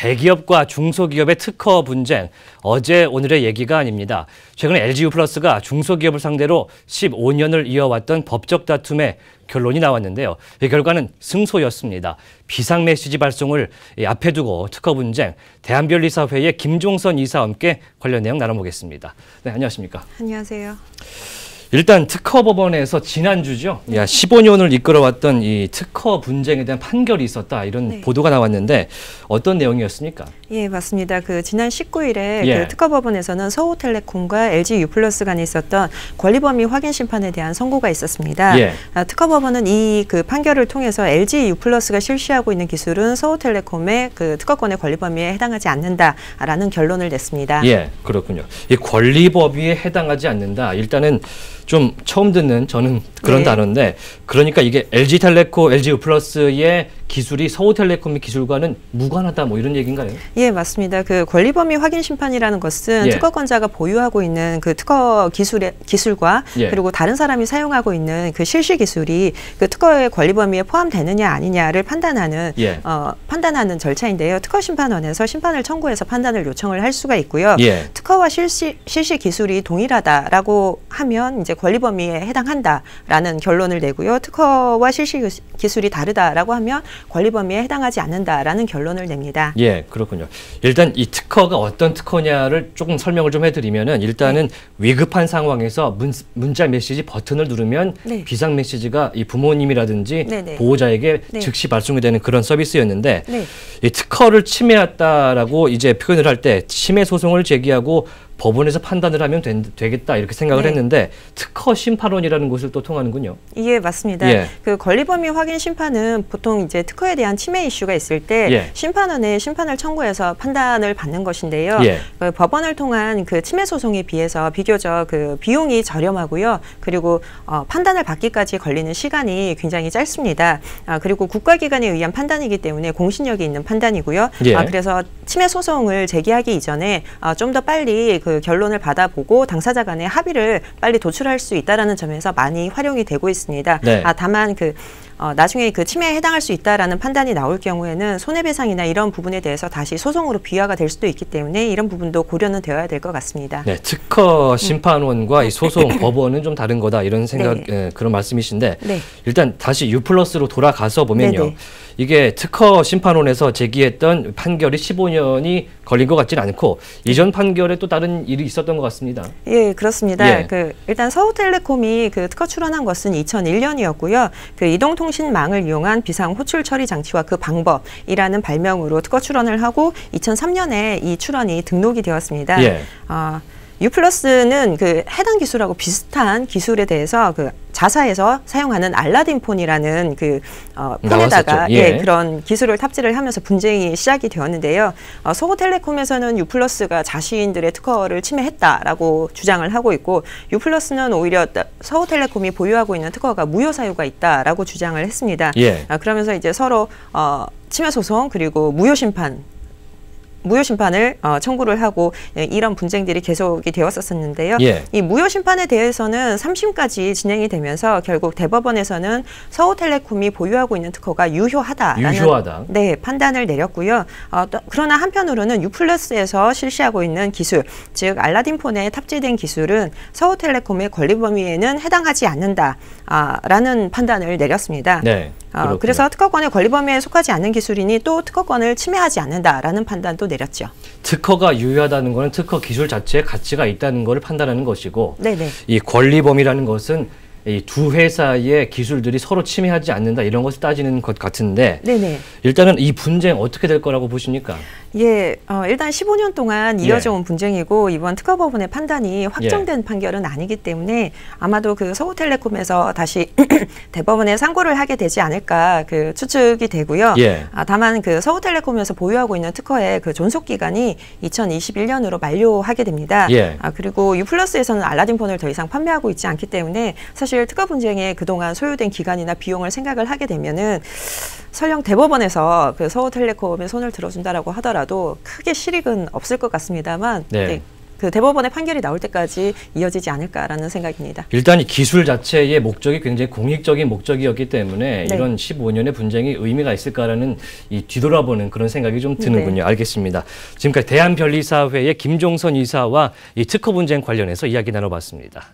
대기업과 중소기업의 특허 분쟁, 어제 오늘의 얘기가 아닙니다. 최근 LGU 플러스가 중소기업을 상대로 15년을 이어왔던 법적 다툼의 결론이 나왔는데요. 이 결과는 승소였습니다. 비상 메시지 발송을 앞에 두고 특허 분쟁, 대한변리사회의 김종선 이사와 함께 관련 내용 나눠보겠습니다. 네, 안녕하십니까? 안녕하세요. 일단 특허 법원에서 지난주죠. 야, 15년을 이끌어왔던 이 특허 분쟁에 대한 판결이 있었다. 이런 네. 보도가 나왔는데 어떤 내용이었습니까? 예, 맞습니다. 그 지난 19일에 예. 그 특허 법원에서는 서울텔레콤과 LG U+플러스 간에 있었던 권리 범위 확인 심판에 대한 선고가 있었습니다. 예. 아, 특허 법원은 이 그 판결을 통해서 LG U+플러스가 실시하고 있는 기술은 서울텔레콤의 그 특허권의 권리 범위에 해당하지 않는다라는 결론을 냈습니다. 예, 그렇군요. 이 권리 법위에 해당하지 않는다. 일단은 좀 처음 듣는 저는 그런 네. 단어인데 그러니까 이게 LG텔레코, LG우플러스의 기술이 서울텔레콤의 기술과는 무관하다 뭐 이런 얘기인가요? 예, 맞습니다. 그 권리범위 확인 심판이라는 것은 예. 특허권자가 보유하고 있는 그 특허 기술의 기술과 예. 그리고 다른 사람이 사용하고 있는 그 실시 기술이 그 특허의 권리 범위에 포함되느냐 아니냐를 판단하는 예. 어, 판단하는 절차인데요. 특허 심판원에서 심판을 청구해서 판단을 요청을 할 수가 있고요. 예. 특허와 실시 실시 기술이 동일하다라고 하면 이제 권리 범위에 해당한다라는 결론을 내고요. 특허와 실시 기술이 다르다라고 하면 권리 범위에 해당하지 않는다라는 결론을 냅니다. 예, 그렇군요. 일단 이 특허가 어떤 특허냐를 조금 설명을 좀 해드리면은 일단은 위급한 상황에서 문, 문자 메시지 버튼을 누르면 네. 비상 메시지가 이 부모님이라든지 네네. 보호자에게 네. 즉시 발송이 되는 그런 서비스였는데 네. 이 특허를 침해했다라고 이제 표현을 할 때 침해 소송을 제기하고 법원에서 판단을 하면 된- 되겠다 이렇게 생각을 네. 했는데 특허 심판원이라는 곳을 또 통하는군요. 이게 맞습니다. 예. 그 권리범위 확인 심판은 보통 이제 특허에 대한 침해 이슈가 있을 때 예. 심판원에 심판을 청구해서 판단을 받는 것인데요. 예. 그 법원을 통한 그 침해 소송에 비해서 비교적 그 비용이 저렴하고요. 그리고 어, 판단을 받기까지 걸리는 시간이 굉장히 짧습니다. 아, 그리고 국가기관에 의한 판단이기 때문에 공신력이 있는 판단이고요. 예. 아, 그래서 침해 소송을 제기하기 이전에 아, 좀 더 빨리 그 결론을 받아보고 당사자 간의 합의를 빨리 도출할 수 있다라는 점에서 많이 활용이 되고 있습니다. 네. 아, 다만 그 어, 나중에 그 침해에 해당할 수 있다라는 판단이 나올 경우에는 손해배상이나 이런 부분에 대해서 다시 소송으로 비화가 될 수도 있기 때문에 이런 부분도 고려는 되어야 될 것 같습니다. 네, 특허 심판원과 이 소송 법원은 좀 다른 거다 이런 생각 네. 예, 그런 말씀이신데 네. 일단 다시 U 플러스로 돌아가서 보면요. 네네. 이게 특허 심판원에서 제기했던 판결이 15년이 걸린 것 같지는 않고 이전 판결에 또 다른 일이 있었던 것 같습니다. 예, 그렇습니다. 예. 그 일단 서울텔레콤이 그 특허 출원한 것은 2001년이었고요. 그 이동통신망을 이용한 비상 호출 처리 장치와 그 방법이라는 발명으로 특허 출원을 하고 2003년에 이 출원이 등록이 되었습니다. 예. 아, 유플러스는 그 해당 기술하고 비슷한 기술에 대해서 그 자사에서 사용하는 알라딘 폰이라는 그 어, 폰에다가. 예. 예, 그런 기술을 탑재를 하면서 분쟁이 시작이 되었는데요. 어, 서울텔레콤에서는 유플러스가 자신들의 특허를 침해했다라고 주장을 하고 있고 유플러스는 오히려 따- 서울텔레콤이 보유하고 있는 특허가 무효 사유가 있다라고 주장을 했습니다. 예. 아, 그러면서 이제 서로 어, 침해 소송 그리고 무효 심판 무효 심판을 어, 청구를 하고 예, 이런 분쟁들이 계속이 되었었는데요. 예. 이 무효 심판에 대해서는 3심까지 진행이 되면서 결국 대법원에서는 서울텔레콤이 보유하고 있는 특허가 유효하다라는 유효하다. 네 판단을 내렸고요. 어, 또, 그러나 한편으로는 유플러스에서 실시하고 있는 기술, 즉 알라딘 폰에 탑재된 기술은 서울텔레콤의 권리 범위에는 해당하지 않는다라는 판단을 내렸습니다. 네. 어. 그래서 특허권의 권리 범위에 속하지 않는 기술이니 또 특허권을 침해하지 않는다라는 판단도 내렸죠. 특허가 유효하다는 것은 특허 기술 자체에 가치가 있다는 것을 판단하는 것이고 네네. 이 권리범위라는 것은 이 두 회사의 기술들이 서로 침해하지 않는다 이런 것을 따지는 것 같은데 네네. 일단은 이 분쟁 어떻게 될 거라고 보십니까? 예, 어, 일단 15년 동안 예. 이어져 온 분쟁이고 이번 특허법원의 판단이 확정된 판결은 아니기 때문에 아마도 그 서울텔레콤에서 다시 대법원에 상고를 하게 되지 않을까 그 추측이 되고요. 예. 아, 다만 그 서울텔레콤에서 보유하고 있는 특허의 그 존속 기간이 2021년으로 만료하게 됩니다. 예. 아, 그리고 유플러스에서는 알라딘 폰을 더 이상 판매하고 있지 않기 때문에 사실 특허 분쟁에 그동안 소요된 기간이나 비용을 생각을 하게 되면은 설령 대법원에서 그 서울텔레콤에 손을 들어준다라고 하더라도 크게 실익은 없을 것 같습니다만 네. 그 대법원의 판결이 나올 때까지 이어지지 않을까라는 생각입니다. 일단 이 기술 자체의 목적이 굉장히 공익적인 목적이었기 때문에 네. 이런 15년의 분쟁이 의미가 있을까라는 이 뒤돌아보는 그런 생각이 좀 드는군요. 알겠습니다. 지금까지 대한변리사회의 김종선 이사와 이 특허 분쟁 관련해서 이야기 나눠봤습니다.